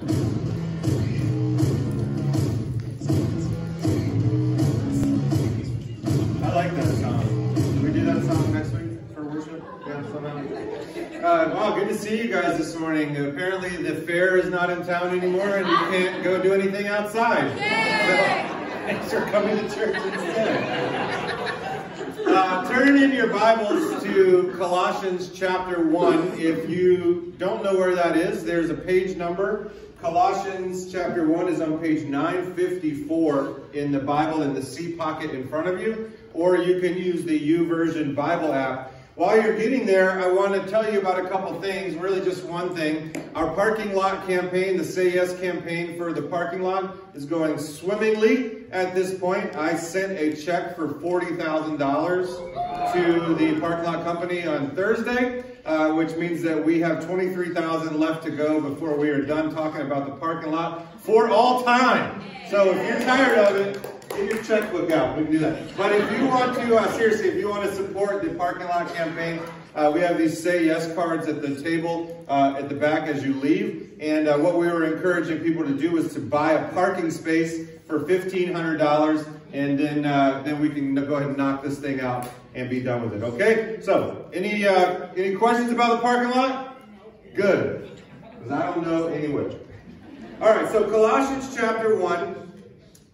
I like that song. Can we do that song next week for worship? Yeah, somehow. Uh, wow, good to see you guys this morning. Apparently the fair is not in town anymore and you can't go do anything outside. So, thanks for coming to church instead. Uh, turn in your Bibles to Colossians chapter 1. If you don't know where that is, there's a page number. Colossians chapter 1 is on page 954 in the Bible in the C pocket in front of you, or you can use the YouVersion Bible app. While you're getting there, I want to tell you about a couple things, really just one thing. Our parking lot campaign, the Say Yes campaign for the parking lot, is going swimmingly at this point. I sent a check for $40,000 to the parking lot company on Thursday, uh, which means that we have 23,000 left to go before we are done talking about the parking lot for all time. So if you're tired of it, Get your checkbook out. We can do that. But if you want to, uh, seriously, if you want to support the parking lot campaign, uh, we have these Say Yes cards at the table uh, at the back as you leave. And uh, what we were encouraging people to do is to buy a parking space for $1,500 and then uh, then we can go ahead and knock this thing out and be done with it. Okay? So, any uh, any questions about the parking lot? Good. Because I don't know anyway. All right, so Colossians chapter 1,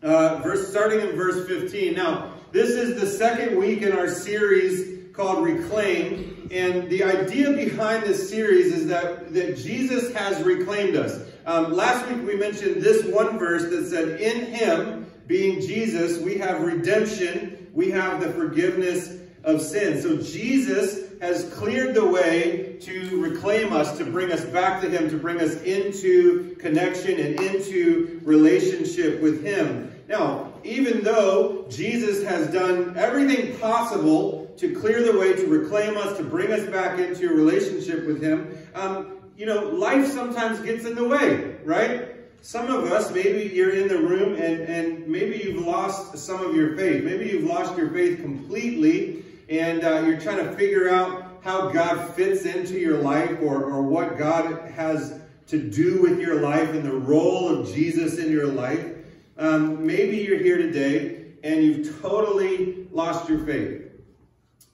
uh, verse starting in verse 15. Now, this is the second week in our series called Reclaim. And the idea behind this series is that, that Jesus has reclaimed us. Um, last week we mentioned this one verse that said, In him, being Jesus, we have redemption, we have the forgiveness of sin. So Jesus has cleared the way to reclaim us, to bring us back to him, to bring us into connection and into relationship with him. Now, even though Jesus has done everything possible to clear the way, to reclaim us, to bring us back into a relationship with him, um, you know, life sometimes gets in the way, right? Some of us, maybe you're in the room and, and maybe you've lost some of your faith. Maybe you've lost your faith completely and uh, you're trying to figure out how God fits into your life or, or what God has to do with your life and the role of Jesus in your life. Um, maybe you're here today and you've totally lost your faith.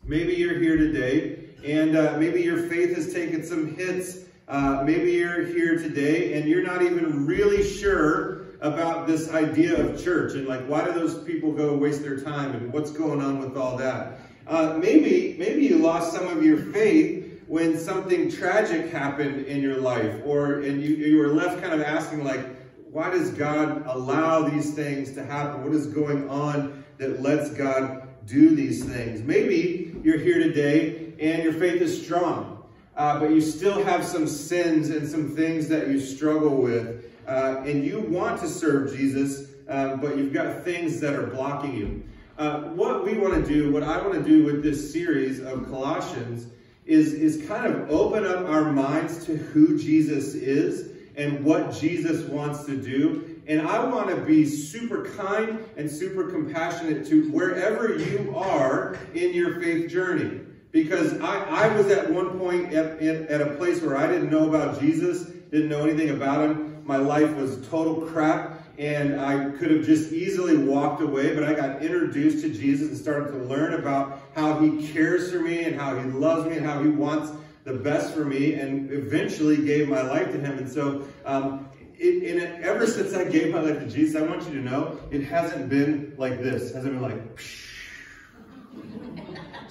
Maybe you're here today and uh, maybe your faith has taken some hits. Uh, maybe you're here today and you're not even really sure about this idea of church and like why do those people go waste their time and what's going on with all that. Uh, maybe, maybe you lost some of your faith when something tragic happened in your life or and you, you were left kind of asking like, why does God allow these things to happen? What is going on that lets God do these things? Maybe you're here today and your faith is strong, uh, but you still have some sins and some things that you struggle with, uh, and you want to serve Jesus, uh, but you've got things that are blocking you. Uh, what we want to do, what I want to do with this series of Colossians is, is kind of open up our minds to who Jesus is and what Jesus wants to do. And I want to be super kind and super compassionate to wherever you are in your faith journey. Because I, I was at one point at, at a place where I didn't know about Jesus, didn't know anything about him. My life was total crap and I could have just easily walked away, but I got introduced to Jesus and started to learn about how he cares for me and how he loves me and how he wants the best for me and eventually gave my life to him. And so, um, it, it, ever since I gave my life to Jesus, I want you to know it hasn't been like this. It hasn't been like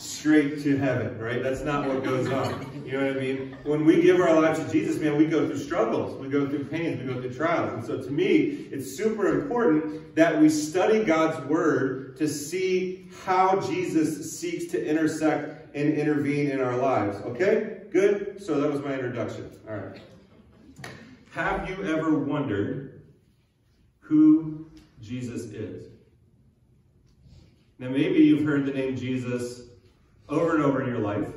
straight to heaven, right? That's not what goes on. You know what I mean? When we give our lives to Jesus, man, we go through struggles, we go through pains, we go through trials. And so to me, it's super important that we study God's word to see how Jesus seeks to intersect and intervene in our lives. Okay? Good? So that was my introduction. All right. Have you ever wondered who Jesus is? Now, maybe you've heard the name Jesus over and over in your life.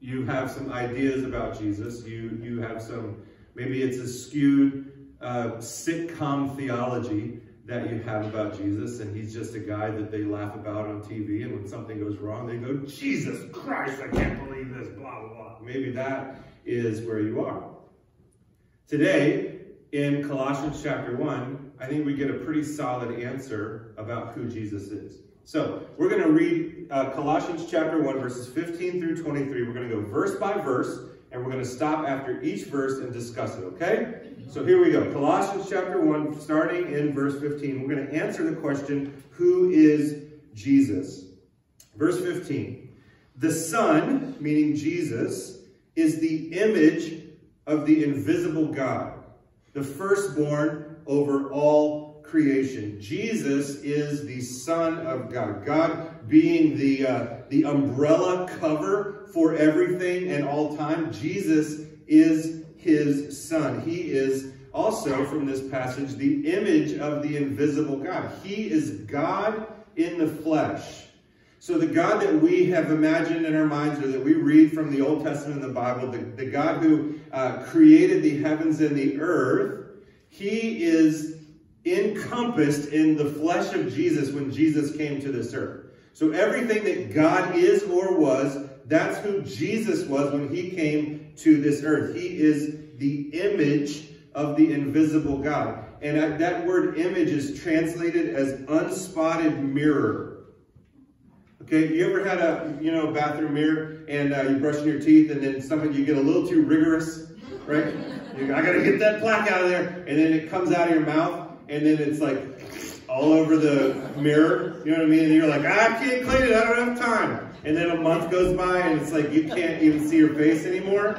You have some ideas about Jesus. You, you have some, maybe it's a skewed uh, sitcom theology that you have about Jesus, and he's just a guy that they laugh about on TV, and when something goes wrong, they go, Jesus Christ, I can't believe this, blah, blah, blah. Maybe that is where you are. Today, in Colossians chapter 1, I think we get a pretty solid answer about who Jesus is. So we're going to read uh, Colossians chapter 1, verses 15 through 23. We're going to go verse by verse, and we're going to stop after each verse and discuss it, okay? So here we go. Colossians chapter 1, starting in verse 15. We're going to answer the question, who is Jesus? Verse 15. The Son, meaning Jesus, is the image of the invisible God, the firstborn over all creation. Jesus is the Son of God. God being the, uh, the umbrella cover for everything and all time. Jesus is his Son. He is also, from this passage, the image of the invisible God. He is God in the flesh. So the God that we have imagined in our minds or that we read from the Old Testament and the Bible, the, the God who uh, created the heavens and the earth, he is encompassed in the flesh of Jesus when Jesus came to this earth. So everything that God is or was, that's who Jesus was when he came to this earth. He is the image of the invisible God. And that word image is translated as unspotted mirror. Okay, you ever had a, you know, bathroom mirror and uh, you're brushing your teeth and then something, you get a little too rigorous, right? You, I gotta get that plaque out of there. And then it comes out of your mouth and then it's like all over the mirror, you know what I mean? And you're like, I can't clean it, I don't have time. And then a month goes by and it's like you can't even see your face anymore.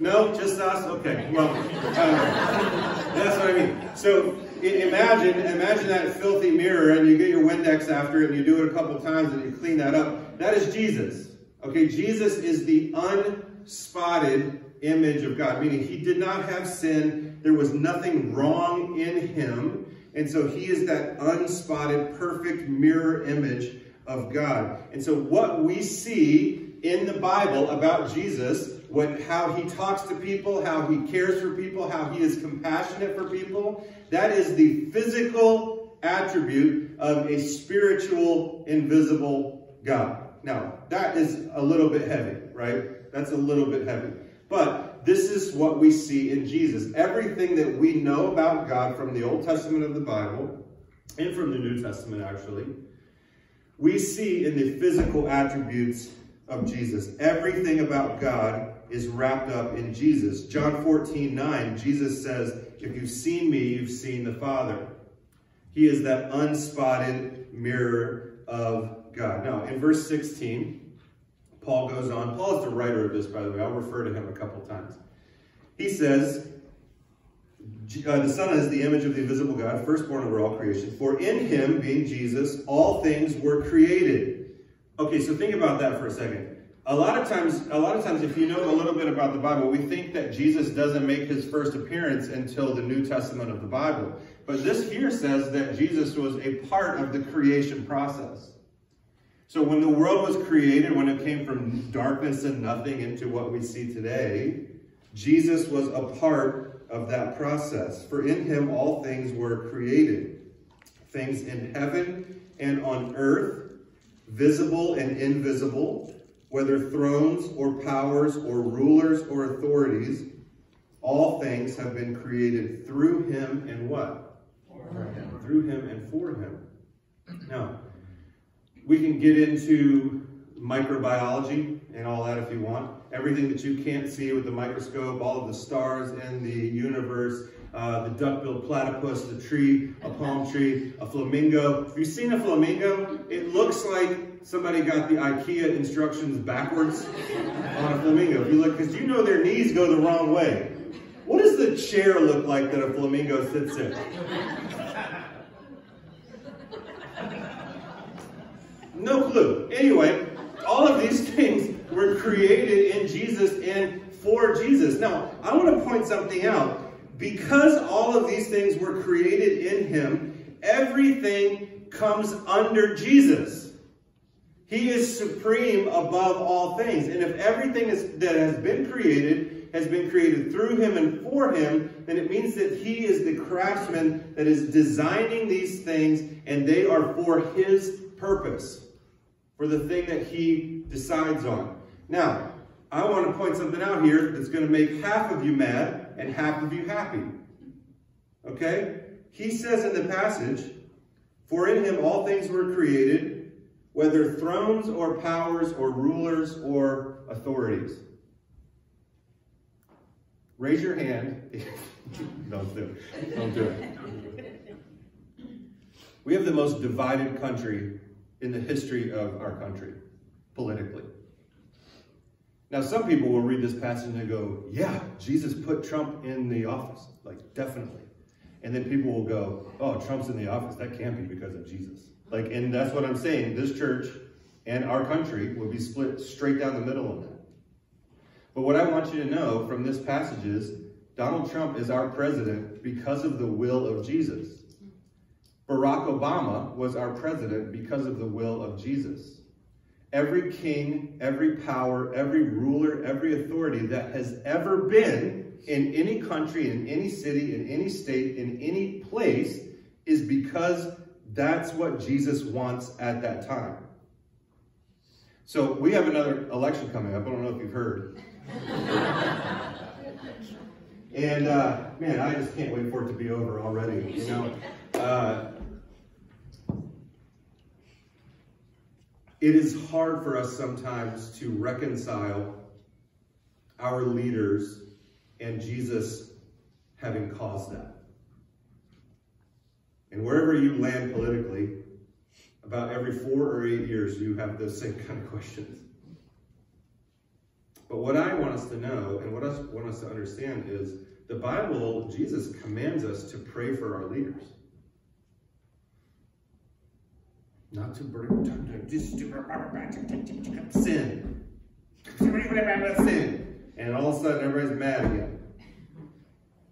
No, just us? Okay, well, uh, that's what I mean. So imagine, imagine that filthy mirror and you get your Windex after it and you do it a couple times and you clean that up. That is Jesus. Okay, Jesus is the unspotted image of God, meaning he did not have sin. There was nothing wrong in him. And so he is that unspotted, perfect mirror image of God. And so what we see in the Bible about Jesus what, how he talks to people, how he cares for people, how he is compassionate for people. That is the physical attribute of a spiritual, invisible God. Now, that is a little bit heavy, right? That's a little bit heavy. But this is what we see in Jesus. Everything that we know about God from the Old Testament of the Bible, and from the New Testament actually, we see in the physical attributes of Jesus. Everything about God is wrapped up in Jesus. John 14, 9, Jesus says, if you've seen me, you've seen the Father. He is that unspotted mirror of God. Now, in verse 16, Paul goes on. Paul is the writer of this, by the way. I'll refer to him a couple times. He says, uh, the Son is the image of the invisible God, firstborn over all creation. For in him, being Jesus, all things were created. Okay, so think about that for a second a lot of times, a lot of times, if you know a little bit about the Bible, we think that Jesus doesn't make his first appearance until the New Testament of the Bible. But this here says that Jesus was a part of the creation process. So when the world was created, when it came from darkness and nothing into what we see today, Jesus was a part of that process. For in him all things were created, things in heaven and on earth, visible and invisible, whether thrones or powers or rulers or authorities, all things have been created through him and what? Him. Through him and for him. Now, we can get into microbiology and all that if you want. Everything that you can't see with the microscope, all of the stars in the universe, uh, the duck-billed platypus, the tree, a palm tree, a flamingo. Have you seen a flamingo? It looks like somebody got the IKEA instructions backwards on a flamingo. If you look, because you know their knees go the wrong way. What does the chair look like that a flamingo sits in? No clue. Anyway, all of these things were created in Jesus and for Jesus. Now, I want to point something out because all of these things were created in him, everything comes under Jesus. He is supreme above all things. And if everything is, that has been created has been created through him and for him, then it means that he is the craftsman that is designing these things and they are for his purpose, for the thing that he decides on. Now, I want to point something out here that's going to make half of you mad and half of you happy. Okay? He says in the passage, For in him all things were created, whether thrones or powers or rulers or authorities. Raise your hand. Don't do it. Don't do it. We have the most divided country in the history of our country, politically. Now, some people will read this passage and go, yeah, Jesus put Trump in the office. Like, definitely. And then people will go, oh, Trump's in the office. That can't be because of Jesus. Like, and that's what I'm saying. This church and our country will be split straight down the middle on that. But what I want you to know from this passage is Donald Trump is our president because of the will of Jesus. Barack Obama was our president because of the will of Jesus. Every king, every power, every ruler, every authority that has ever been in any country, in any city, in any state, in any place is because that's what Jesus wants at that time. So we have another election coming up. I don't know if you've heard. and uh, man, I just can't wait for it to be over already. You know, uh, it is hard for us sometimes to reconcile our leaders and Jesus having caused that. And wherever you land politically, about every four or eight years, you have the same kind of questions. But what I want us to know and what I want us to understand is the Bible, Jesus commands us to pray for our leaders. Not to bring sin. Sin. And all of a sudden everybody's mad again.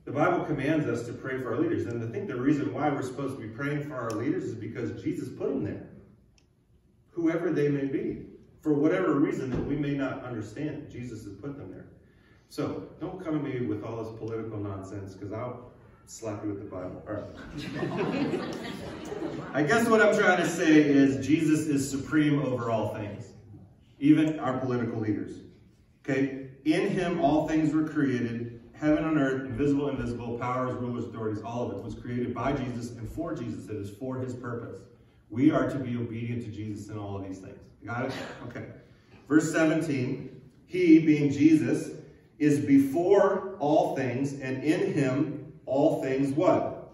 The Bible commands us to pray for our leaders. And I think the reason why we're supposed to be praying for our leaders is because Jesus put them there. Whoever they may be for whatever reason that we may not understand. Jesus has put them there. So don't come at me with all this political nonsense because I'll slap you with the Bible. All right. I guess what I'm trying to say is Jesus is supreme over all things, even our political leaders. Okay? In him all things were created, heaven and earth, invisible, invisible, powers, rulers, authorities, all of it was created by Jesus and for Jesus. It is for his purpose. We are to be obedient to Jesus in all of these things. Got it? Okay. Verse 17, he, being Jesus, is before all things, and in him all things what?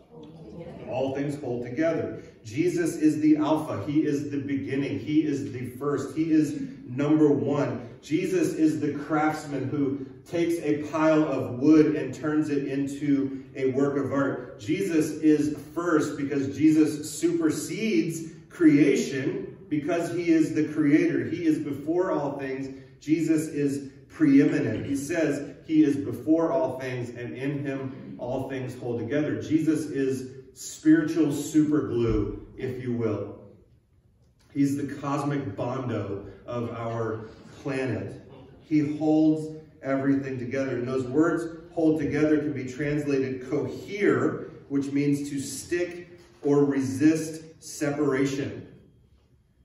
All things hold together. Jesus is the Alpha. He is the beginning. He is the first. He is number one. Jesus is the craftsman who takes a pile of wood and turns it into a work of art. Jesus is first because Jesus supersedes creation because he is the creator. He is before all things. Jesus is preeminent. He says he is before all things and in him all things hold together. Jesus is spiritual super glue, if you will. He's the cosmic bondo of our planet. He holds everything together. And those words hold together can be translated cohere, which means to stick or resist separation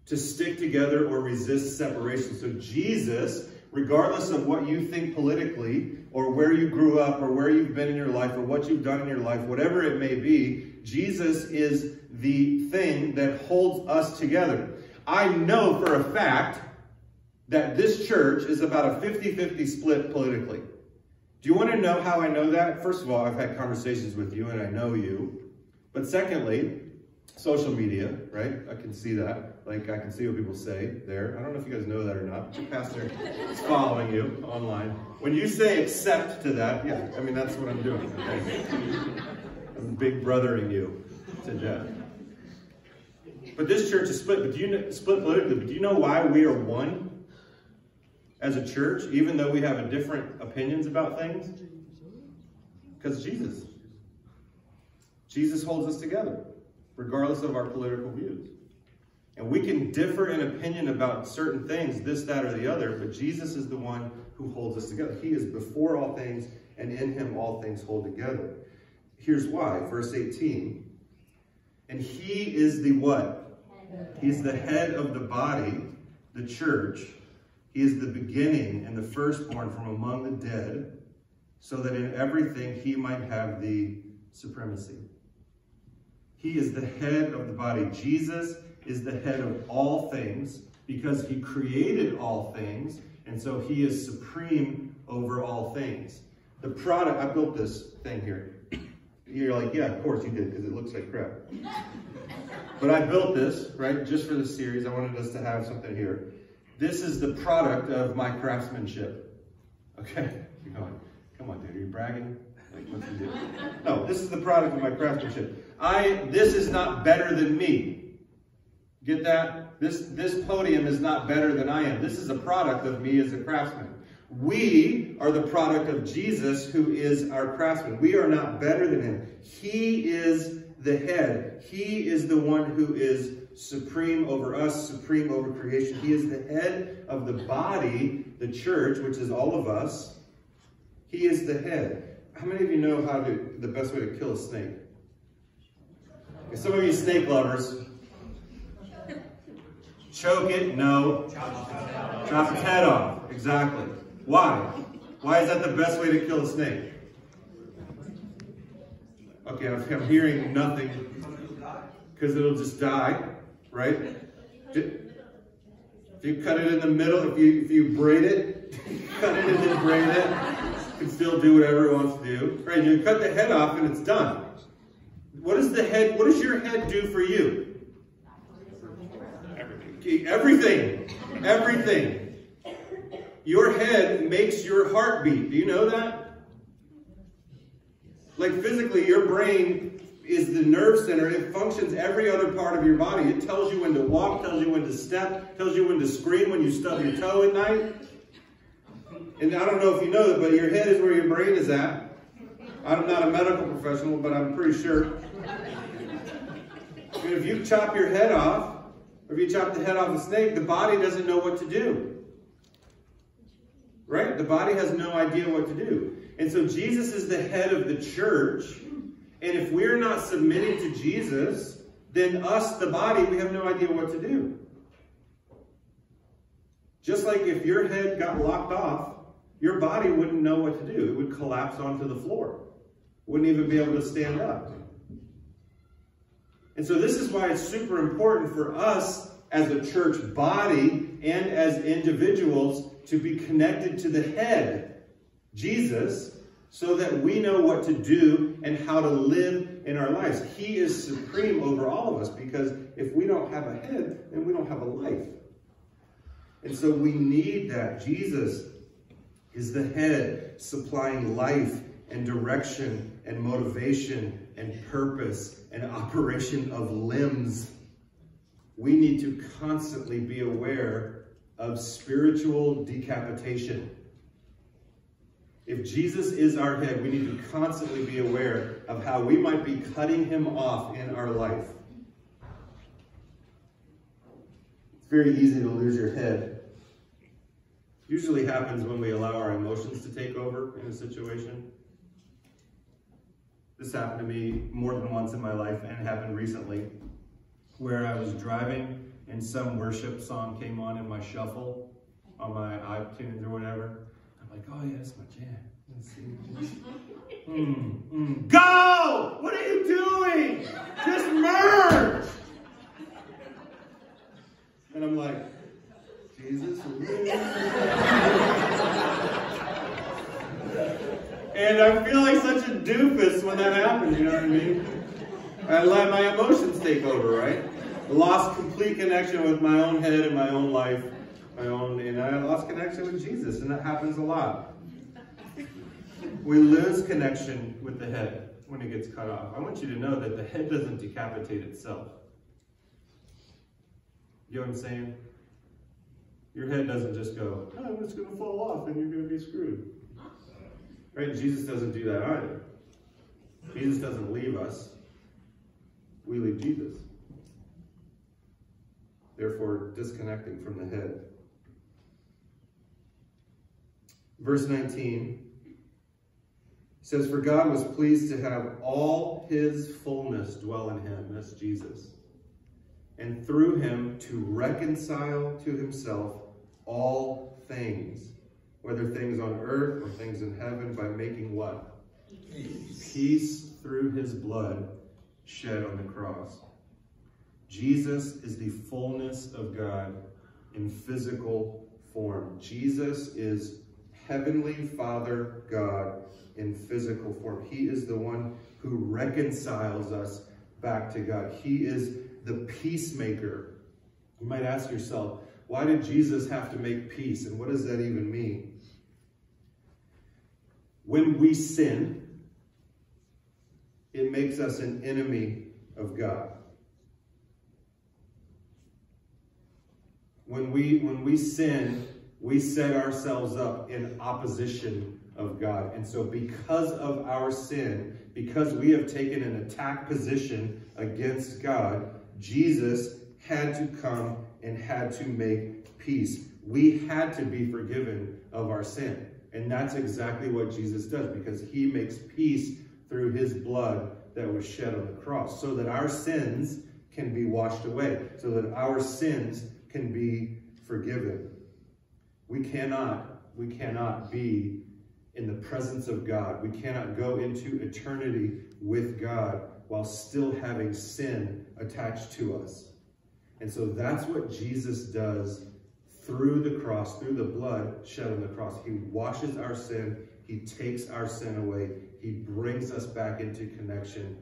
to stick together or resist separation. So Jesus, regardless of what you think politically or where you grew up or where you've been in your life or what you've done in your life, whatever it may be, Jesus is the thing that holds us together. I know for a fact that this church is about a 50-50 split politically. Do you want to know how I know that? First of all, I've had conversations with you and I know you. But secondly, social media, right? I can see that. Like, I can see what people say there. I don't know if you guys know that or not. Your pastor is following you online. When you say accept to that, yeah, I mean, that's what I'm doing. Okay? I'm big brothering you to death. But this church is split. But do you know, split politically? But do you know why we are one as a church, even though we have different opinions about things? Because Jesus. Jesus holds us together regardless of our political views. And we can differ in opinion about certain things, this, that, or the other, but Jesus is the one who holds us together. He is before all things, and in him all things hold together. Here's why. Verse 18. And he is the what? He's the head of the body, the church. He is the beginning and the firstborn from among the dead, so that in everything he might have the supremacy. He is the head of the body. Jesus is the head of all things because he created all things, and so he is supreme over all things. The product, I built this thing here. You're like, yeah, of course you did, because it looks like crap. But I built this, right, just for the series. I wanted us to have something here. This is the product of my craftsmanship. Okay? You're going, come on, dude, are you bragging? Like, what's? No, this is the product of my craftsmanship. I, this is not better than me. Get that? This, this podium is not better than I am. This is a product of me as a craftsman. We are the product of Jesus, who is our craftsman. We are not better than him. He is the head. He is the one who is supreme over us, supreme over creation. He is the head of the body, the church, which is all of us. He is the head. How many of you know how to the best way to kill a snake? Some of you snake lovers. Choke it? No. Chop its head off. Exactly. Why? Why is that the best way to kill a snake? Okay, I'm hearing nothing. Because it'll just die, right? If you cut it in the middle, if you if you braid it, cut it and then braid it, it can still do whatever it wants to do. Right? You cut the head off and it's done. What does the head, what does your head do for you? Everything. Everything. Your head makes your heart beat. Do you know that? Like physically, your brain is the nerve center. It functions every other part of your body. It tells you when to walk, tells you when to step, tells you when to scream when you stub your toe at night. And I don't know if you know that, but your head is where your brain is at. I'm not a medical professional, but I'm pretty sure. If you chop your head off, if you chop the head off a snake, the body doesn't know what to do. Right? The body has no idea what to do. And so Jesus is the head of the church. And if we're not submitting to Jesus, then us, the body, we have no idea what to do. Just like if your head got locked off, your body wouldn't know what to do. It would collapse onto the floor. Wouldn't even be able to stand up. And so this is why it's super important for us as a church body and as individuals to be connected to the head, Jesus, so that we know what to do and how to live in our lives. He is supreme over all of us because if we don't have a head, then we don't have a life. And so we need that. Jesus is the head supplying life and direction and motivation and purpose and operation of limbs. We need to constantly be aware of spiritual decapitation. If Jesus is our head, we need to constantly be aware of how we might be cutting him off in our life. It's very easy to lose your head. Usually happens when we allow our emotions to take over in a situation. This happened to me more than once in my life and happened recently where I was driving and some worship song came on in my shuffle on my iTunes or whatever. I'm like, oh yeah, that's my jam. Mm, mm. Go! What are you doing? Just merge! And I'm like, Jesus. And I feel like such a doofus when that happens, you know what I mean? I let my emotions take over, right? I lost complete connection with my own head and my own life, my own, and I lost connection with Jesus, and that happens a lot. We lose connection with the head when it gets cut off. I want you to know that the head doesn't decapitate itself. You know what I'm saying? Your head doesn't just go, oh, it's going to fall off and you're going to be screwed. Right? Jesus doesn't do that either. Jesus doesn't leave us. We leave Jesus. Therefore, disconnecting from the head. Verse 19 says, For God was pleased to have all his fullness dwell in him, that's Jesus, and through him to reconcile to himself all things whether things on earth or things in heaven, by making what? Peace, Peace through his blood shed on the cross. Jesus is the fullness of God in physical form. Jesus is Heavenly Father God in physical form. He is the one who reconciles us back to God. He is the peacemaker. You might ask yourself, why did Jesus have to make peace? And what does that even mean? When we sin, it makes us an enemy of God. When we, when we sin, we set ourselves up in opposition of God. And so because of our sin, because we have taken an attack position against God, Jesus had to come and had to make peace. We had to be forgiven of our sin. And that's exactly what Jesus does because he makes peace through his blood that was shed on the cross so that our sins can be washed away, so that our sins can be forgiven. We cannot, we cannot be in the presence of God. We cannot go into eternity with God while still having sin attached to us. And so that's what Jesus does through the cross, through the blood shed on the cross. He washes our sin. He takes our sin away. He brings us back into connection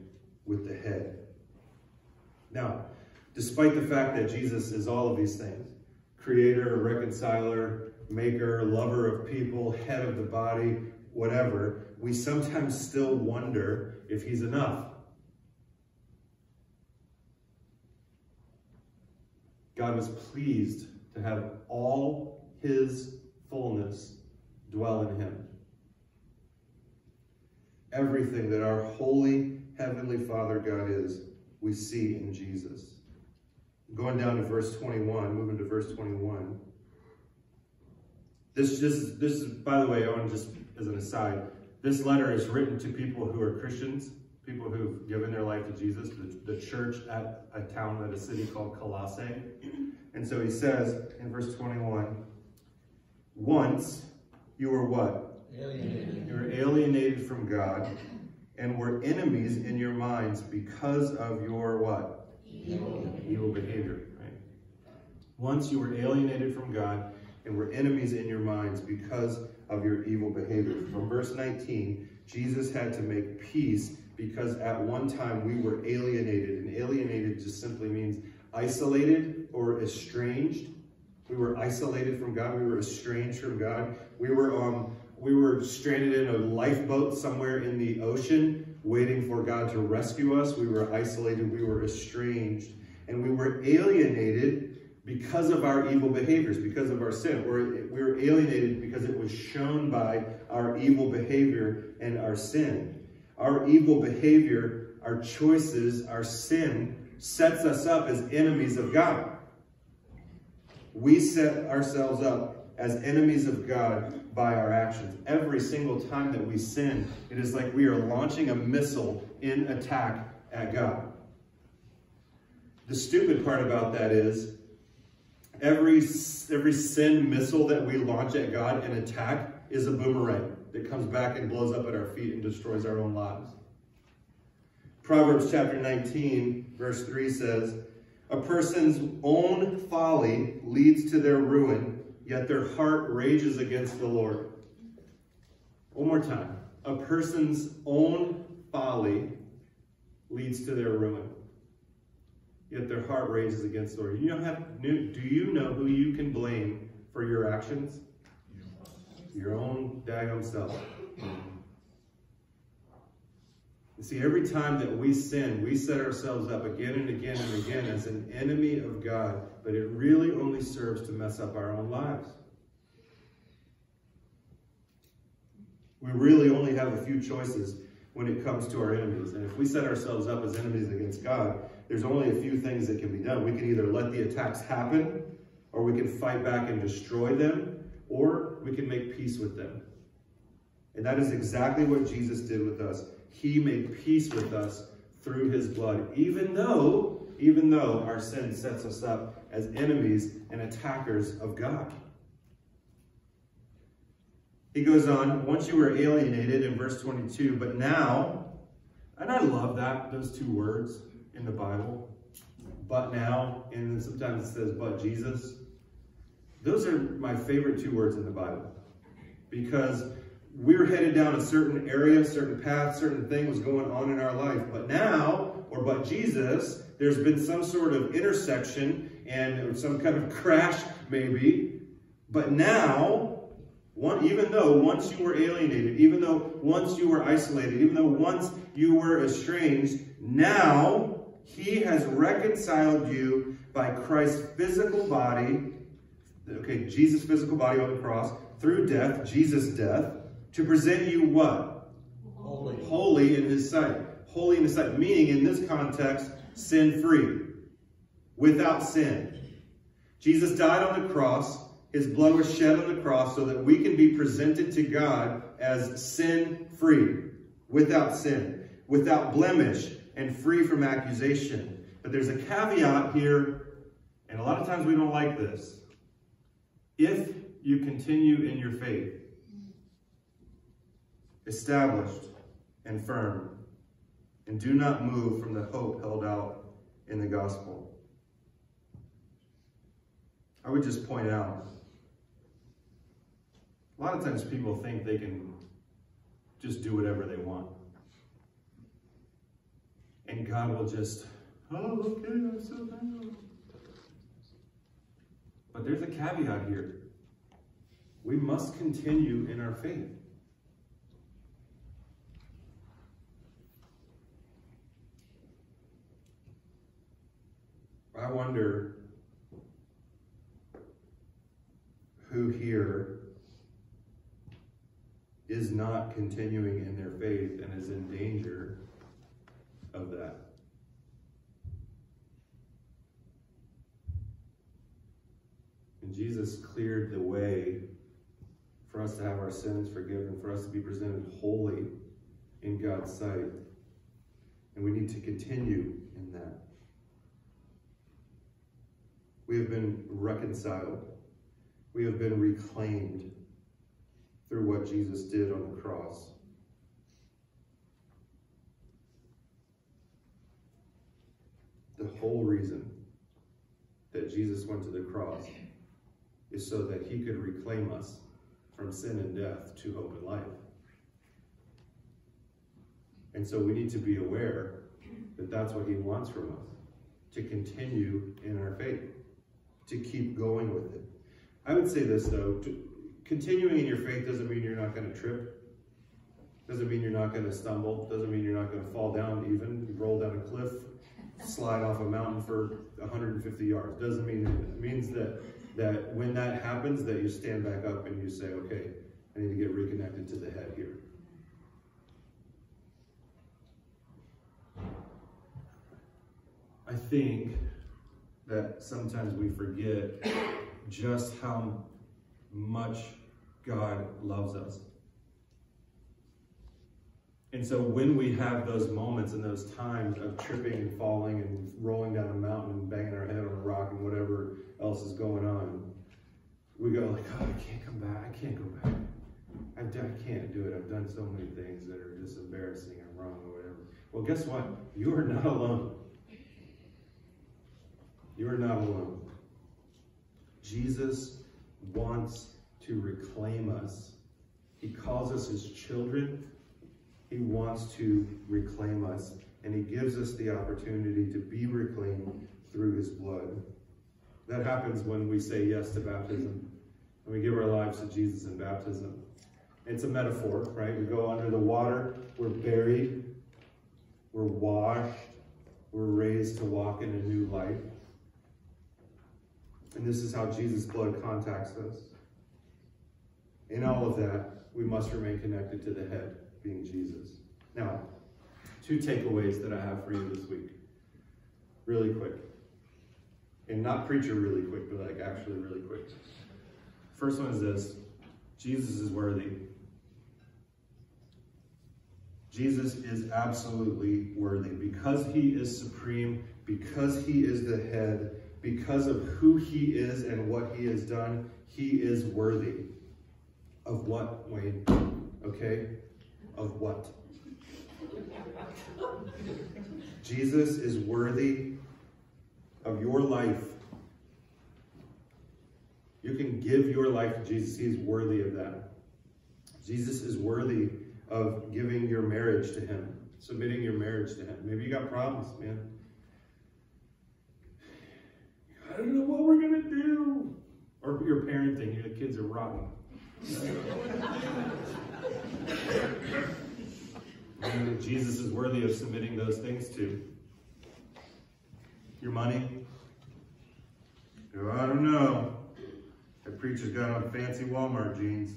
with the head. Now, despite the fact that Jesus is all of these things, creator, reconciler, maker, lover of people, head of the body, whatever, we sometimes still wonder if he's enough. God was pleased to have all his fullness dwell in him. Everything that our holy Heavenly Father God is, we see in Jesus. Going down to verse 21, moving to verse 21. This just, this is, by the way, to just, as an aside, this letter is written to people who are Christians, people who've given their life to Jesus, the, the church at a town, at a city called Colossae. And so he says in verse 21, once you were what? Alienated. You were alienated from God and were enemies in your minds because of your what? Evil. Evil behavior, right? Once you were alienated from God and were enemies in your minds because of your evil behavior. From verse 19, Jesus had to make peace because at one time we were alienated. And alienated just simply means isolated or estranged. We were isolated from God. We were estranged from God. We were um, we were stranded in a lifeboat somewhere in the ocean, waiting for God to rescue us. We were isolated. We were estranged, and we were alienated because of our evil behaviors, because of our sin. We were alienated because it was shown by our evil behavior and our sin. Our evil behavior, our choices, our sin sets us up as enemies of God. We set ourselves up as enemies of God by our actions. Every single time that we sin, it is like we are launching a missile in attack at God. The stupid part about that is every, every sin missile that we launch at God and attack is a boomerang that comes back and blows up at our feet and destroys our own lives. Proverbs chapter 19, verse 3 says, A person's own folly leads to their ruin, yet their heart rages against the Lord. One more time. A person's own folly leads to their ruin, yet their heart rages against the Lord. You have, do you know who you can blame for your actions? Your own daggone self. See, every time that we sin, we set ourselves up again and again and again as an enemy of God, but it really only serves to mess up our own lives. We really only have a few choices when it comes to our enemies. And if we set ourselves up as enemies against God, there's only a few things that can be done. We can either let the attacks happen, or we can fight back and destroy them, or we can make peace with them. And that is exactly what Jesus did with us he made peace with us through his blood, even though, even though our sin sets us up as enemies and attackers of God. He goes on, once you were alienated in verse 22, but now, And I love that, those two words in the Bible. But now, and then sometimes it says, but Jesus. Those are my favorite two words in the Bible. Because we're headed down a certain area, certain path, certain thing was going on in our life. But now, or but Jesus, there's been some sort of intersection and some kind of crash, maybe. But now, one, even though once you were alienated, even though once you were isolated, even though once you were estranged, now he has reconciled you by Christ's physical body, okay, Jesus' physical body on the cross, through death, Jesus' death, to present you what? Holy. Holy in his sight. Holy in his sight, meaning in this context, sin-free, without sin. Jesus died on the cross. His blood was shed on the cross so that we can be presented to God as sin-free, without sin, without blemish, and free from accusation. But there's a caveat here, and a lot of times we don't like this. If you continue in your faith, established and firm, and do not move from the hope held out in the gospel. I would just point out, a lot of times people think they can just do whatever they want. And God will just, oh, okay, I'm so down. But there's a caveat here. We must continue in our faith. I wonder who here is not continuing in their faith and is in danger of that. And Jesus cleared the way for us to have our sins forgiven, for us to be presented holy in God's sight. And we need to continue in that. We have been reconciled. We have been reclaimed through what Jesus did on the cross. The whole reason that Jesus went to the cross is so that he could reclaim us from sin and death to hope and life. And so we need to be aware that that's what he wants from us, to continue in our faith, to keep going with it. I would say this though, to, continuing in your faith doesn't mean you're not going to trip. Doesn't mean you're not going to stumble. Doesn't mean you're not going to fall down even. Roll down a cliff, slide off a mountain for 150 yards. Doesn't mean it means that that when that happens, that you stand back up and you say, okay, I need to get reconnected to the head here. I think that sometimes we forget just how much God loves us. And so when we have those moments and those times of tripping and falling and rolling down a mountain and banging our head on a rock and whatever else is going on, we go like, oh, I can't come back. I can't go back. Done, I can't do it. I've done so many things that are just embarrassing or wrong or whatever. Well, guess what? You are not alone. You are not alone. Jesus wants to reclaim us. He calls us his children. He wants to reclaim us. And he gives us the opportunity to be reclaimed through his blood. That happens when we say yes to baptism. and we give our lives to Jesus in baptism. It's a metaphor, right? We go under the water, we're buried, we're washed, we're raised to walk in a new life. And this is how Jesus' blood contacts us. In all of that, we must remain connected to the head, being Jesus. Now, two takeaways that I have for you this week. Really quick. And not preacher really quick, but like actually really quick. First one is this Jesus is worthy. Jesus is absolutely worthy because he is supreme, because he is the head, because of who he is and what he has done, he is worthy. Of what, Wayne? Okay? Of what? Jesus is worthy of your life. You can give your life to Jesus. He is worthy of that. Jesus is worthy of giving your marriage to him, submitting your marriage to him. Maybe you got problems, man. I don't know what we're going to do. Or you're parenting, your kids are rotten. Jesus is worthy of submitting those things to. Your money? Oh, I don't know. That preacher's got on fancy Walmart jeans.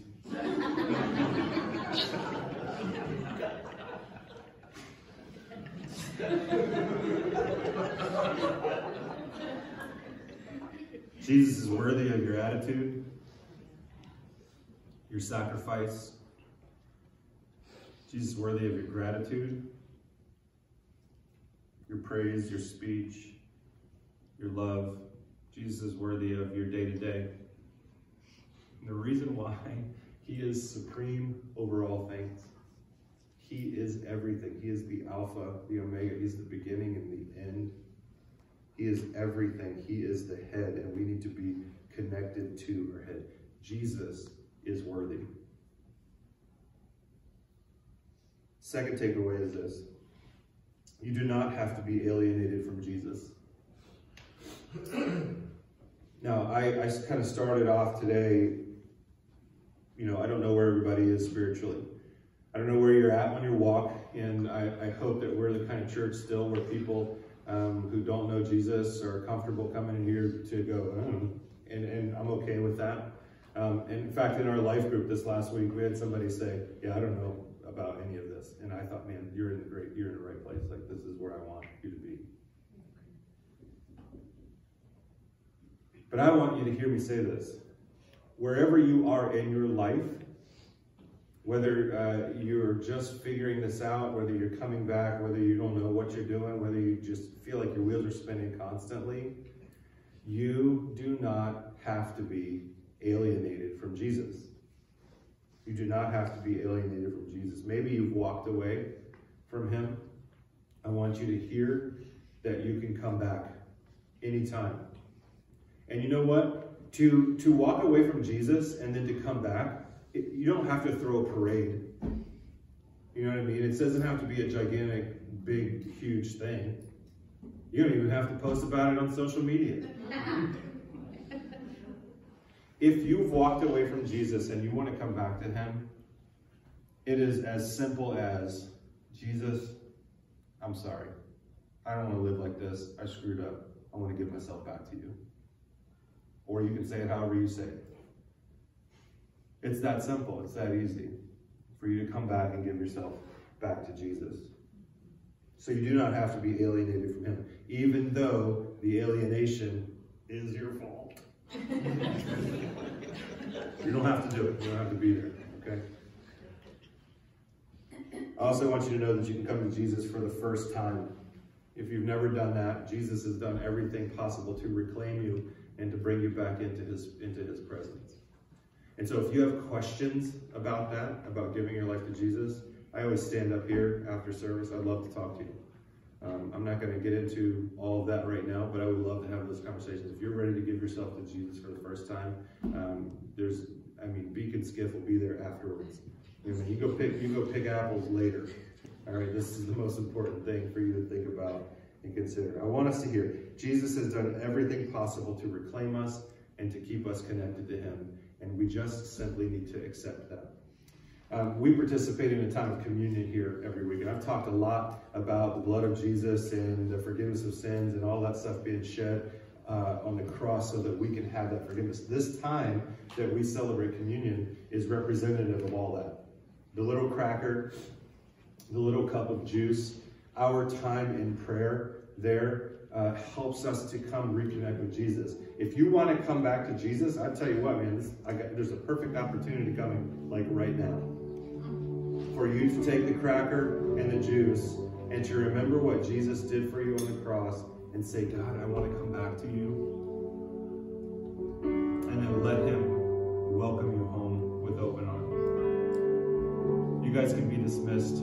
Jesus is worthy of your attitude, your sacrifice. Jesus is worthy of your gratitude, your praise, your speech, your love. Jesus is worthy of your day to day. The reason why he is supreme over all things. He is everything. He is the Alpha, the Omega. He's the beginning and the end. He is everything. He is the head, and we need to be connected to our head. Jesus is worthy. Second takeaway is this you do not have to be alienated from Jesus. now, I, I kind of started off today, you know, I don't know where everybody is spiritually. I don't know where you're at on your walk, and I, I hope that we're the kind of church still where people um, who don't know Jesus are comfortable coming in here to go, oh, and, and I'm okay with that. Um, in fact, in our life group this last week, we had somebody say, yeah, I don't know about any of this. And I thought, man, you're in the great, you're in the right place. Like, this is where I want you to be. But I want you to hear me say this. Wherever you are in your life, whether uh, you're just figuring this out, whether you're coming back, whether you don't know what you're doing, whether you just feel like your wheels are spinning constantly, you do not have to be alienated from Jesus. You do not have to be alienated from Jesus. Maybe you've walked away from him. I want you to hear that you can come back anytime. And you know what? To, to walk away from Jesus and then to come back it, you don't have to throw a parade. You know what I mean? It doesn't have to be a gigantic, big, huge thing. You don't even have to post about it on social media. if you've walked away from Jesus and you want to come back to him, it is as simple as, Jesus, I'm sorry. I don't want to live like this. I screwed up. I want to give myself back to you. Or you can say it however you say it. It's that simple. It's that easy for you to come back and give yourself back to Jesus. So you do not have to be alienated from him, even though the alienation is your fault. you don't have to do it. You don't have to be there, okay? I also want you to know that you can come to Jesus for the first time. If you've never done that, Jesus has done everything possible to reclaim you and to bring you back into his, into his presence. And so if you have questions about that, about giving your life to Jesus, I always stand up here after service. I'd love to talk to you. Um, I'm not going to get into all of that right now, but I would love to have those conversations. If you're ready to give yourself to Jesus for the first time, um, there's, I mean, Beacon Skiff will be there afterwards. I mean, you go pick, you go pick apples later. All right, this is the most important thing for you to think about and consider. I want us to hear Jesus has done everything possible to reclaim us and to keep us connected to Him and we just simply need to accept that. Um, we participate in a time of communion here every week, and I've talked a lot about the blood of Jesus and the forgiveness of sins and all that stuff being shed uh, on the cross so that we can have that forgiveness. This time that we celebrate communion is representative of all that. The little cracker, the little cup of juice, our time in prayer there uh, helps us to come reconnect with Jesus. If you want to come back to Jesus, I tell you what, man, this, got, there's a perfect opportunity coming, like right now, for you to take the cracker and the juice and to remember what Jesus did for you on the cross and say, God, I want to come back to you. And then let Him welcome you home with open arms. You guys can be dismissed.